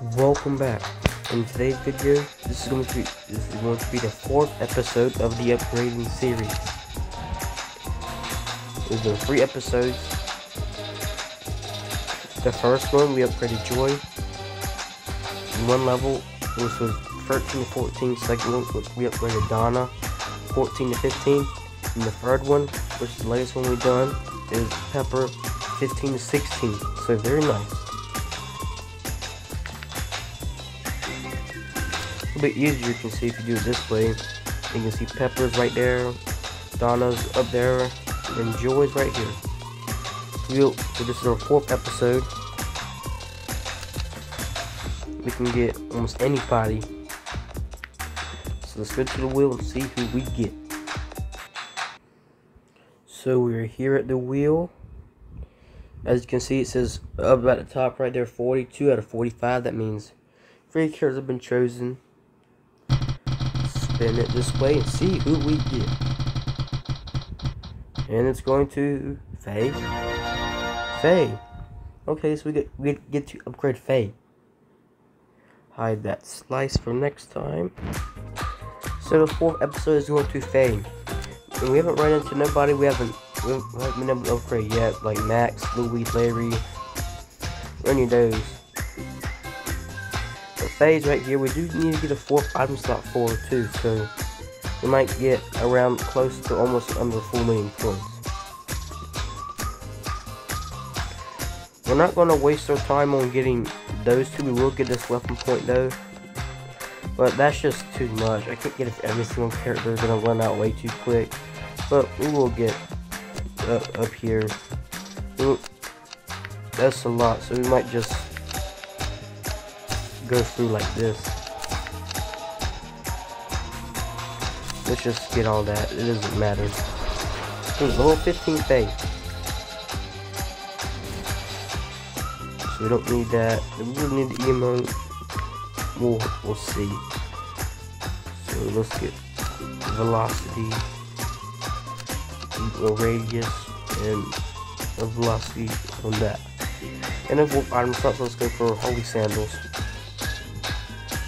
Welcome back. In today's video, this is going to be this is going to be the fourth episode of the upgrading series. There's been three episodes. The first one we upgraded Joy In one level, which was 13 to 14. Second one we upgraded Donna 14 to 15. And the third one, which is the latest one we've done, is Pepper 15 to 16. So very nice. Bit easier you can see if you do it this way. You can see Pepper's right there, Donna's up there, and Joy's right here. We'll, so this is our fourth episode. We can get almost anybody. So let's go to the wheel and see who we get. So we're here at the wheel. As you can see, it says up at the top right there, 42 out of 45. That means three characters have been chosen. Spin it this way and see who we get. And it's going to Faye. Faye. Okay, so we get we get to upgrade Faye. Hide that slice for next time. So the fourth episode is going to Faye. And we haven't run into nobody we haven't we haven't been able to upgrade yet, like Max, Louis, Larry, any of those. Faye's right here, we do need to get a fourth item slot for too, so we might get around close to almost under 4 million points. We're not going to waste our time on getting those two. We will get this weapon point though. But that's just too much. I can't get if every single character is going to run out way too quick. But we will get up, up here. Mm, that's a lot, so we might just go through like this. Let's just get all that. It doesn't matter. There's level 15 Faye's. So we don't need that. We really need the emote. We'll, we'll see. So let's get velocity, a radius, and a velocity on that. And then wolf item slots, let's go for holy sandals.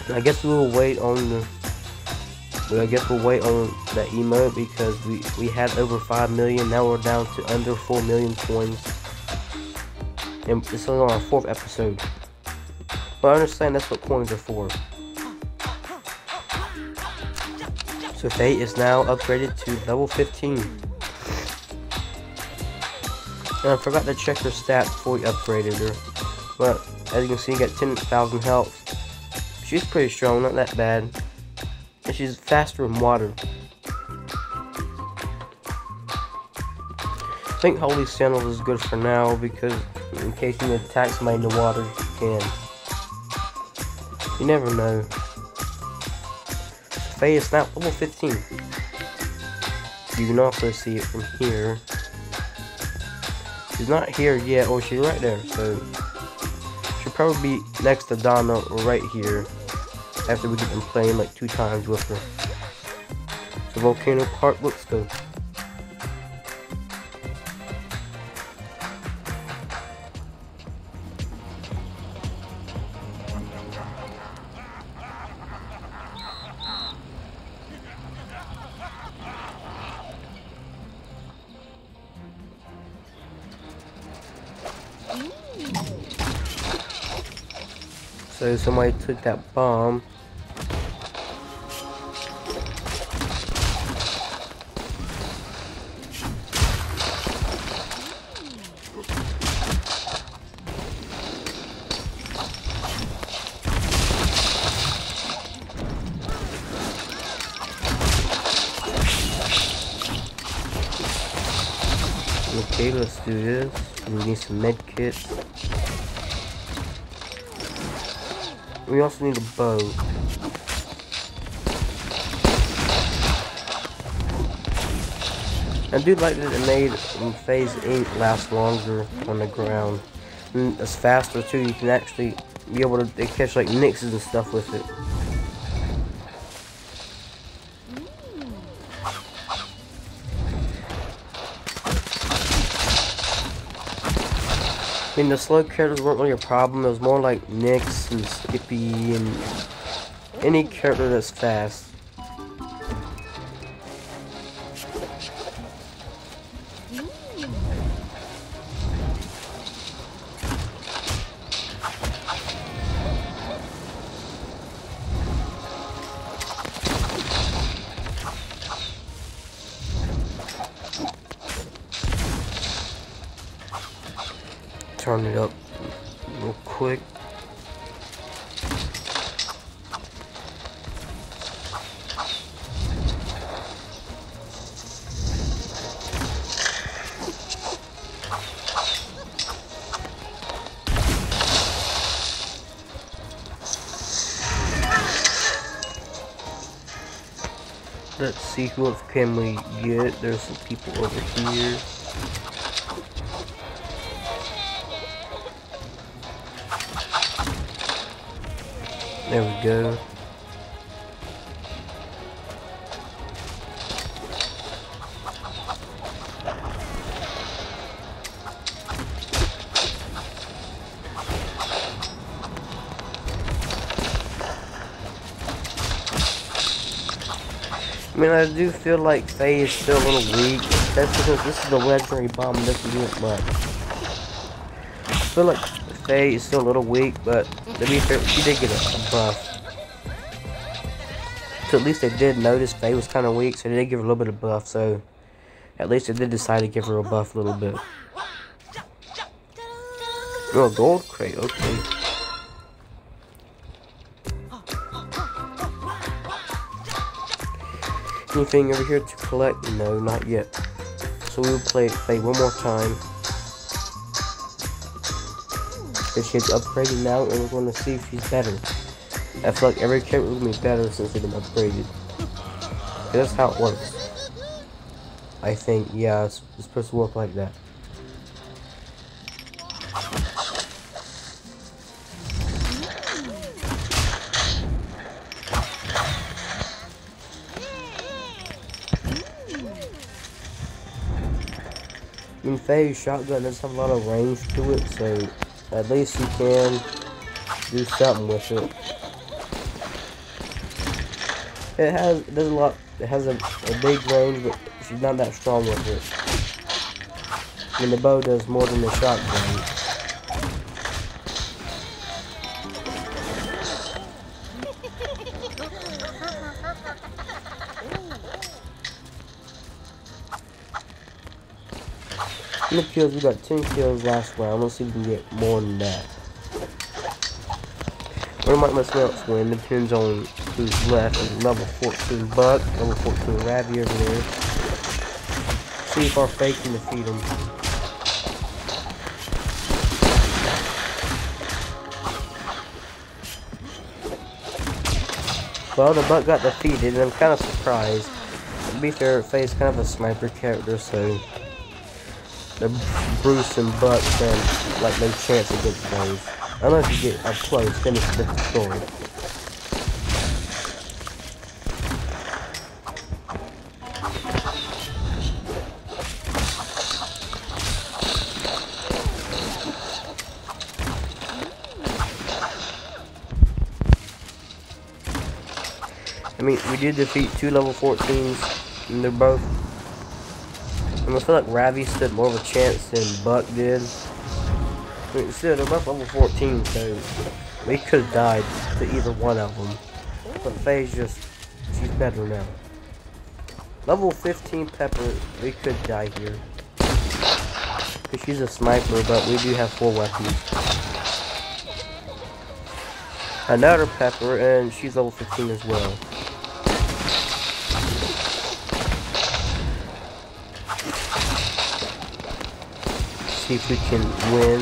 I guess we will wait on the. I guess we'll wait on the emote because we we had over five million. Now we're down to under four million coins, and it's only on our fourth episode. But I understand that's what coins are for. So Faye is now upgraded to level 15. And I forgot to check her stats before we upgraded her. But as you can see, you got 10,000 health. She's pretty strong, not that bad. And she's faster in water. I think Holy Sandals is good for now because in case you attack somebody in the water, you can. You never know. Faye is now level 15. You can also see it from here. She's not here yet, or oh, she's right there, so she'll probably be next to Donna right here after we get them playing like two times with her. So Volcano Park, looks good. So somebody took that bomb. Okay, let's do this. We need some med kits. We also need a bow. I do like that it made Faye's ink last longer on the ground. And it's faster too, you can actually be able to catch like nixes and stuff with it. Mean, the slow characters weren't really a problem. It was more like Nix and Skippy and any character that's fast. Turn it up real quick. Let's see who else can we get. There's some people over here. There we go. I mean, I do feel like Faye is still a little weak. That's because this is the legendary bomb and doesn't do it much. I feel like Faye is still a little weak, but to be fair, she did get a, buff. So at least they did notice Faye was kind of weak, so they did give her a little bit of buff, so at least they did decide to give her a buff a little bit. Oh, gold crate, okay. Anything over here to collect? No, not yet. So we'll play Faye one more time. If she's upgraded now, and we're going to see if she's better. I feel like every character will be better since they've been upgraded. That's how it works. I think, yeah, it's, it's supposed to work like that. I mean, Faye's shotgun does have a lot of range to it, so at least you can do something with it. It has does a lot. It has a, a big range, but she's not that strong with it. I mean, the bow does more than the shotgun. How kills? We got 10 kills last round. Let's see if we can get more than that. Or might let else win. Depends on who's left. level 14 Buck, level 14 Ravi over there. See if our Faye can defeat him. Well, the Buck got defeated, and I'm kind of surprised. To be fair, Faye's kind of a sniper character, so the Bruce and Buck then like no chance against those. Unless you get up close, a different story. I mean, we did defeat two level 14s, and they're both I feel like Ravi stood more of a chance than Buck did. I mean, still, they're both level 14, so we could have died to either one of them. But Faye's just, she's better now. Level 15 Pepper, we could die here. Because she's a sniper, but we do have four weapons. Another Pepper, and she's level 15 as well. See if we can win.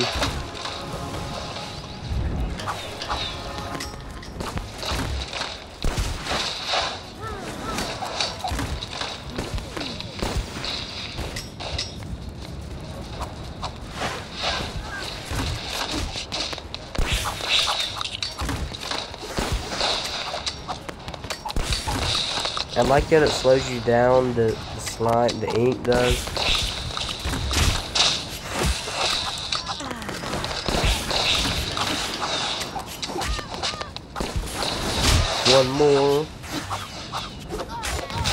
I like that it slows you down, the, the slime, the ink does. One more.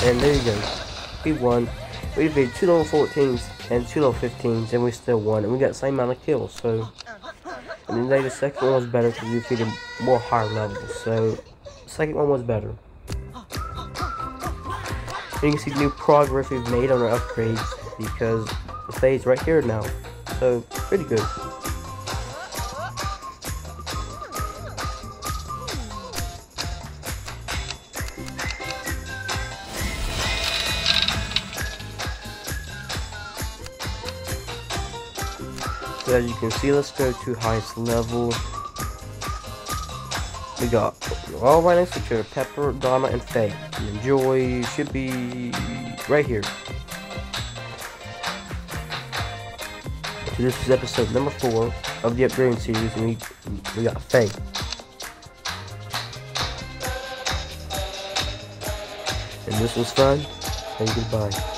And there you go. We won. We defeated two level 14s and two level 15s, and we still won. And we got the same amount of kills, so... And then the second one was better because we defeated more higher levels, so... Second one was better. You can see the new progress we've made on our upgrades, because the Faye's right here now. So, pretty good. As you can see, let's go to highest level. We got all right next to each other, Pepper, Donna, and Faye. And Joy should be right here. So this is episode number four of the upgrading series, and we we got Faye. And this was fun, and goodbye.